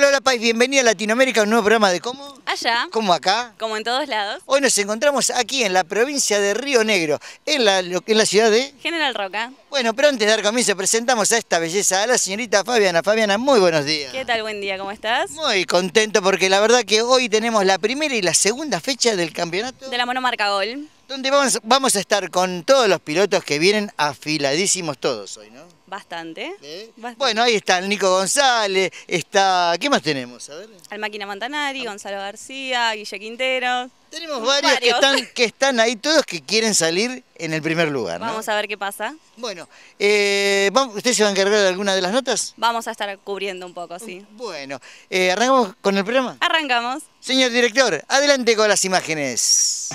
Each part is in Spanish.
Hola, hola, país. Bienvenido a Latinoamérica, un nuevo programa de cómo. Allá, ¿Cómo acá? como en todos lados, Hoy nos encontramos aquí en la provincia de Río Negro, en la, en la ciudad de... General Roca. Bueno, pero antes de dar comienzo presentamos a esta belleza, a la señorita Fabiana. Fabiana, muy buenos días. ¿Qué tal? Buen día, ¿cómo estás? Muy contento porque la verdad que hoy tenemos la primera y la segunda fecha del campeonato. De la monomarca Gol. Donde vamos, vamos a estar con todos los pilotos que vienen afiladísimos todos hoy, ¿no? Bastante. ¿Eh? Bastante. Bueno, ahí está el Nico González, está... ¿Qué más tenemos? A ver. Al Máquina Montanari, Gonzalo García, Guille Quintero. Tenemos varios, Que, están, que están ahí, todos que quieren salir en el primer lugar, ¿no? Vamos a ver qué pasa. Bueno, eh, ¿usted se va a encargar de alguna de las notas? Vamos a estar cubriendo un poco, sí. Bueno, eh, ¿arrancamos con el programa? Arrancamos. Señor director, adelante con las imágenes.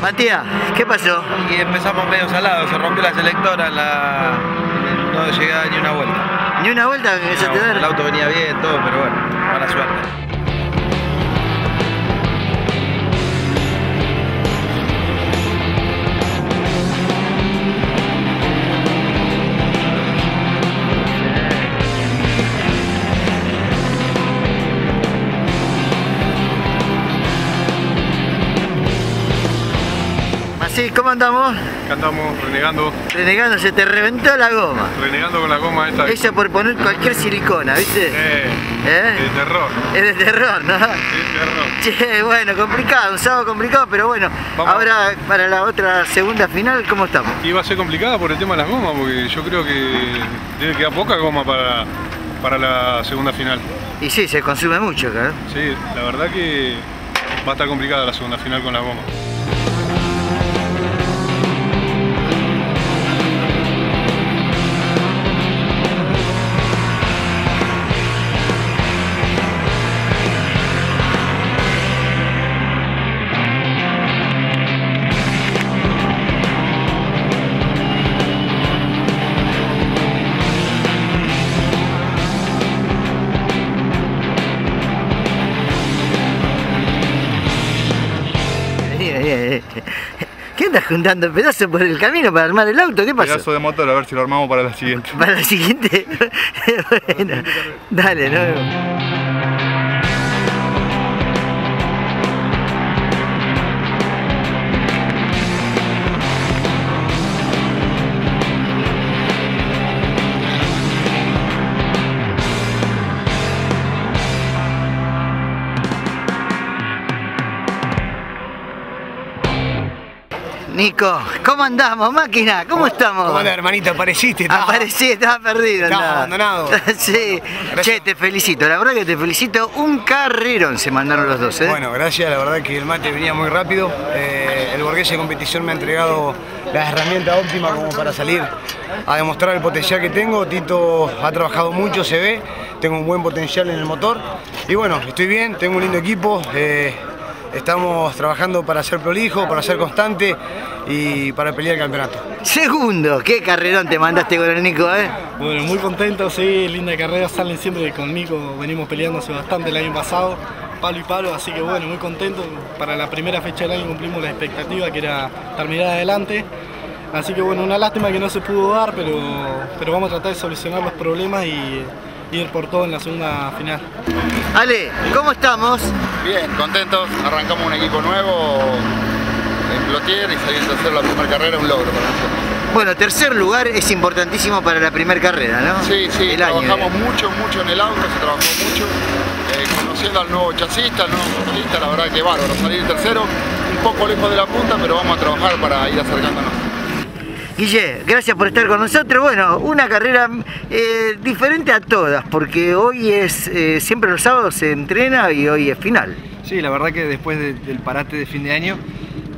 Matías, ¿qué pasó? Y empezamos medio salados, se rompió la selectora, la... no llegaba ni una vuelta. Ni una vuelta que se te el auto venía bien, todo, pero bueno, mala suerte. Así, ¿cómo andamos? Acá andamos renegando, Renegando, se te reventó la goma. renegando con la goma esta. Eso por poner cualquier silicona, ¿viste? Eh, ¿Eh? de terror, Es de terror, ¿no? de terror. Che, bueno, complicado, un sábado complicado, pero bueno, Vamos. ahora para la otra segunda final, ¿cómo estamos? Y va a ser complicada por el tema de las gomas, porque yo creo que debe quedar poca goma para, para la segunda final. Y sí, se consume mucho acá, ¿eh? Sí, la verdad que va a estar complicada la segunda final con la goma. Andas juntando pedazos por el camino para armar el auto? ¿Qué pasó? Pedazo de motor, a ver si lo armamos para la siguiente. Para la siguiente. bueno, dale, nos Nico, ¿cómo andamos, máquina? ¿Cómo estamos? ¿Cómo andás, hermanito? Apareciste. estaba- Aparecí, estaba perdido. Estaba andaba. abandonado. sí. Gracias. Che, te felicito, la verdad que te felicito. Un carrerón se mandaron los dos, ¿eh? Bueno, gracias, la verdad que el mate venía muy rápido. Eh, el Borghese de competición me ha entregado la herramienta óptima como para salir a demostrar el potencial que tengo. Tito ha trabajado mucho, se ve, tengo un buen potencial en el motor. Y bueno, estoy bien, tengo un lindo equipo. eh, estamos trabajando para ser prolijo, para ser constante y para pelear el campeonato. Segundo, qué carrerón te mandaste con el Nico, ¿eh? Bueno, muy contento, sí, linda carrera, salen siempre con Nico, venimos peleándose bastante el año pasado, palo y palo, así que bueno, muy contento. Para la primera fecha del año cumplimos la expectativa que era terminar adelante. Así que bueno, una lástima que no se pudo dar, pero, pero vamos a tratar de solucionar los problemas y ir por todo en la segunda final. Ale, ¿cómo estamos? Bien, contentos. Arrancamos un equipo nuevo, explotamos tierra y salir tercero en la primera carrera, un logro para nosotros. Bueno, tercer lugar es importantísimo para la primera carrera, ¿no? Sí, sí, El año. trabajamos mucho, mucho en el auto, se trabajó mucho, eh, conociendo al nuevo chasista, al nuevo motorista, la verdad que bárbaro, salir tercero, un poco lejos de la punta, pero vamos a trabajar para ir acercándonos. Guille, gracias por estar con nosotros. Bueno, una carrera eh, diferente a todas, porque hoy es, eh, siempre los sábados se entrena y hoy es final. Sí, la verdad que después de- del parate de fin de año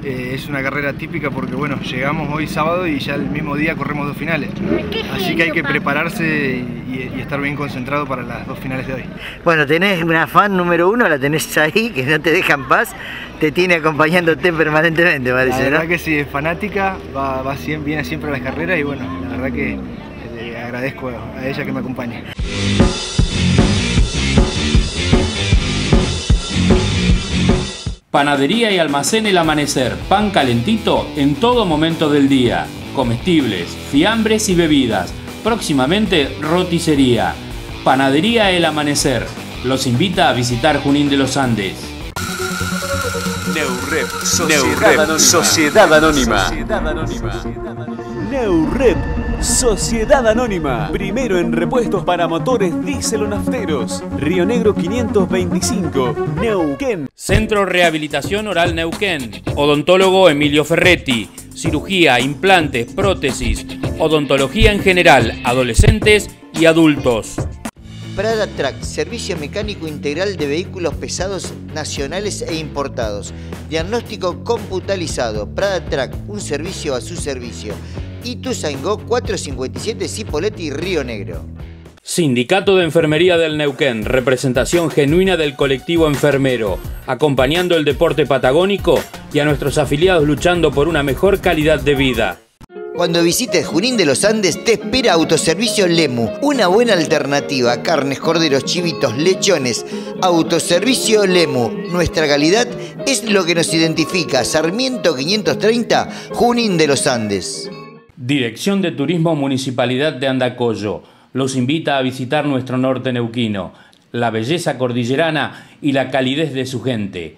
eh, es una carrera típica porque bueno, llegamos hoy sábado y ya el mismo día corremos dos finales. Así que hay que prepararse y, y estar bien concentrado para las dos finales de hoy. Bueno, tenés una fan número uno, la tenés ahí, que no te deja en paz, te tiene acompañándote permanentemente, La parece, verdad ¿no? que sí, es fanática, va, viene siempre a las carreras y bueno, la verdad que eh, le agradezco a ella que me acompañe. Panadería y almacén El Amanecer, pan calentito en todo momento del día, comestibles, fiambres y bebidas. Próximamente roticería. Panadería El Amanecer. Los invita a visitar Junín de los Andes. Neurep, Sociedad Anónima. Neurep, Sociedad Anónima. Primero en repuestos para motores diésel o nafteros. Río Negro 525, Neuquén. Centro Rehabilitación Oral Neuquén. Odontólogo Emilio Ferretti. Cirugía, implantes, prótesis. Odontología en general, adolescentes y adultos. Prada Track, servicio mecánico integral de vehículos pesados nacionales e importados. Diagnóstico computalizado. Prada Track, un servicio a su servicio. Ituzaingó 457 Cipoletti, Río Negro. Sindicato de Enfermería del Neuquén, representación genuina del colectivo enfermero, acompañando el deporte patagónico y a nuestros afiliados luchando por una mejor calidad de vida. Cuando visites Junín de los Andes te espera Autoservicio Lemu, una buena alternativa, carnes, corderos, chivitos, lechones. Autoservicio Lemu, nuestra calidad es lo que nos identifica. Sarmiento 530, Junín de los Andes. Dirección de Turismo Municipalidad de Andacollo los invita a visitar nuestro norte neuquino, la belleza cordillerana y la calidez de su gente.